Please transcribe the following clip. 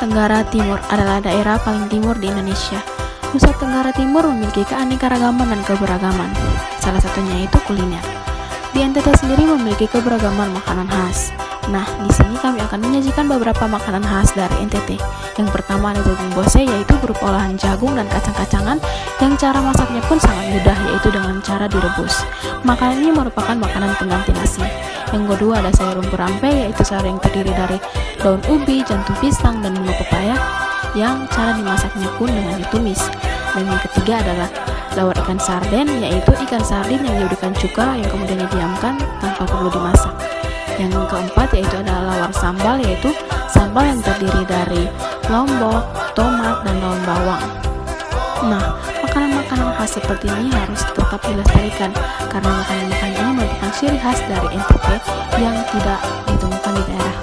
Tenggara Timur adalah daerah paling timur di Indonesia. Nusa Tenggara Timur memiliki keanekaragaman dan keberagaman. Salah satunya itu kuliner. Di NTT sendiri memiliki keberagaman makanan khas. Nah, di sini kami akan menyajikan beberapa makanan khas dari NTT. Yang pertama ada jagung bose yaitu berupa olahan jagung dan kacang-kacangan yang cara masaknya pun sangat mudah yaitu dengan cara direbus. Makanan ini merupakan makanan pengganti nasi. Yang kedua ada sayur lumpur rampe yaitu sayur yang terdiri dari daun ubi, jantung pisang, dan bunga pepaya yang cara dimasaknya pun dengan ditumis. Dan yang ketiga adalah lawar ikan sarden yaitu ikan sardin yang diberikan cuka yang kemudian didiamkan tanpa perlu dimasak. Yang keempat yaitu adalah lawar sambal yaitu sambal yang terdiri dari lombok, tomat, dan daun bawang. Seperti ini harus tetap dilestarikan? Karena makanan-makanan ini merupakan ciri khas dari NTT yang tidak ditemukan di daerah